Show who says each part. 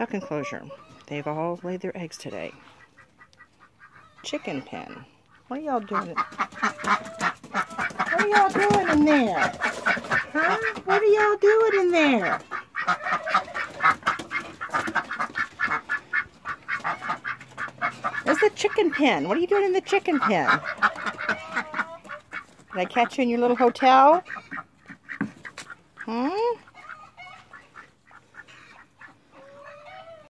Speaker 1: Duck enclosure. They've all laid their eggs today. Chicken pen. What are y'all doing? What are y'all doing in there? Huh? What are y'all doing in there? There's the chicken pen. What are you doing in the chicken pen? Did I catch you in your little hotel? Hmm?